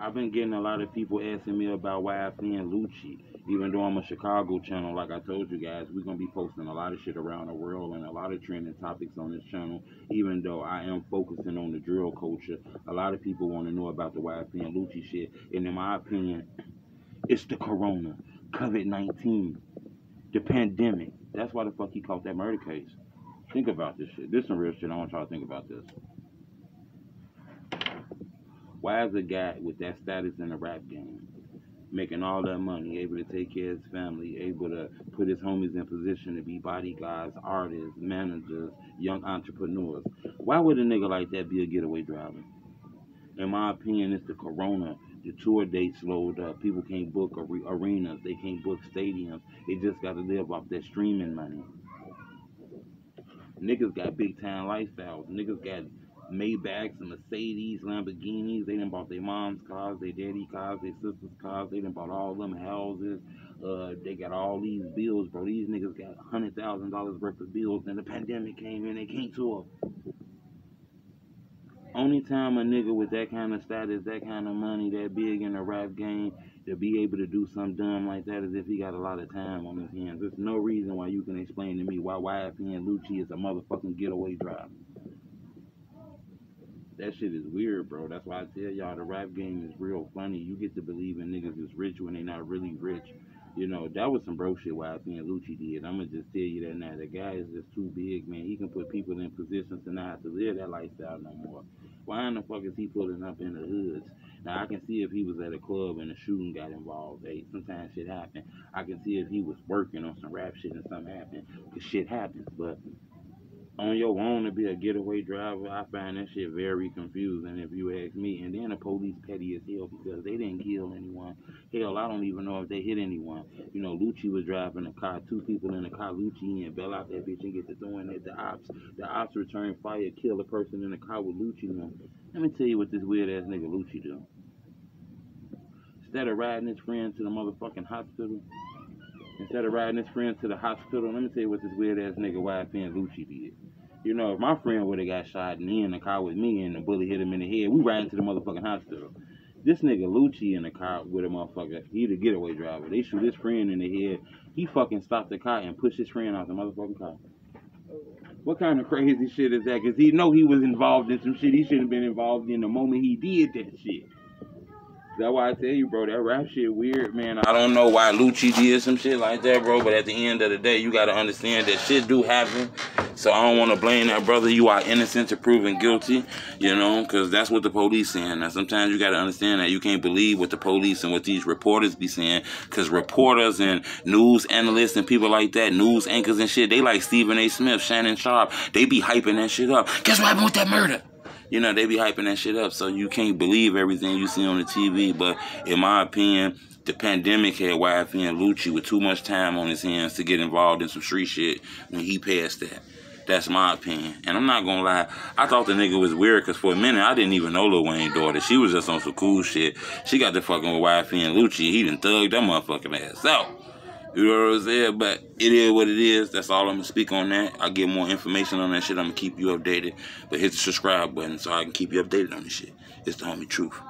I've been getting a lot of people asking me about YFN Lucci. Even though I'm a Chicago channel, like I told you guys, we're gonna be posting a lot of shit around the world and a lot of trending topics on this channel. Even though I am focusing on the drill culture, a lot of people want to know about the YFN Lucci shit. And in my opinion, it's the corona, COVID 19, the pandemic. That's why the fuck he caught that murder case. Think about this shit. This some real shit. I want y'all to think about this. Why is a guy with that status in the rap game, making all that money, able to take care of his family, able to put his homies in position to be bodyguards, artists, managers, young entrepreneurs? Why would a nigga like that be a getaway driver? In my opinion, it's the corona. The tour dates slowed up. People can't book arenas. They can't book stadiums. They just got to live off their streaming money. Niggas got big time lifestyles. Niggas got Maybachs and Mercedes, Lamborghinis. They done bought their mom's cars, their daddy cars, their sister's cars. They done bought all them houses. Uh, they got all these bills, bro. These niggas got hundred thousand dollars worth of bills. Then the pandemic came in, they can't tour. Only time a nigga with that kind of status, that kind of money, that big in the rap game, to be able to do something dumb like that is if he got a lot of time on his hands. There's no reason why you can explain to me why YFN Lucci is a motherfucking getaway driver that shit is weird, bro. That's why I tell y'all the rap game is real funny. You get to believe in niggas is rich when they not really rich. You know, that was some bro shit why I think Lucci did. I'm gonna just tell you that now. The guy is just too big, man. He can put people in positions to not have to live that lifestyle no more. Why in the fuck is he pulling up in the hoods? Now I can see if he was at a club and a shooting got involved. Hey, sometimes shit happen. I can see if he was working on some rap shit and something happened. Cause shit happens. But on your own to be a getaway driver, I find that shit very confusing if you ask me. And then the police petty as hell because they didn't kill anyone. Hell, I don't even know if they hit anyone. You know, Lucci was driving a car, two people in the car, Lucci and bail out that bitch and get to throwing at the ops. The ops return fire, kill a person in the car with Lucci on. Let me tell you what this weird ass nigga Lucci do. Instead of riding his friend to the motherfucking hospital, instead of riding his friend to the hospital, let me tell you what this weird ass nigga YFN Lucci did. You know, if my friend would have got shot and he in the car with me and the bullet hit him in the head, we riding to the motherfucking hospital. This nigga Lucci in the car with a motherfucker, he the getaway driver. They shoot his friend in the head. He fucking stopped the car and pushed his friend out the motherfucking car. What kind of crazy shit is that? Cause he know he was involved in some shit he shouldn't have been involved in the moment he did that shit. That's why I tell you, bro, that rap shit weird, man. I don't know why Lucci did some shit like that, bro. But at the end of the day, you gotta understand that shit do happen. So I don't want to blame that brother. You are innocent to proven guilty, you know, because that's what the police saying. Now sometimes you gotta understand that you can't believe what the police and what these reporters be saying, because reporters and news analysts and people like that, news anchors and shit, they like Stephen A. Smith, Shannon Sharpe, they be hyping that shit up. Guess what happened with that murder? You know, they be hyping that shit up. So you can't believe everything you see on the TV. But in my opinion, the pandemic had YFN Lucci with too much time on his hands to get involved in some street shit when he passed that. That's my opinion. And I'm not gonna lie, I thought the nigga was weird because for a minute I didn't even know Lil Wayne's daughter. She was just on some cool shit. She got the fucking with YFN Lucci. He done thugged that motherfucking ass out. You know what I'm saying? But it is what it is. That's all I'm gonna speak on that. I'll get more information on that shit. I'm gonna keep you updated. But hit the subscribe button so I can keep you updated on this shit. It's the homie truth.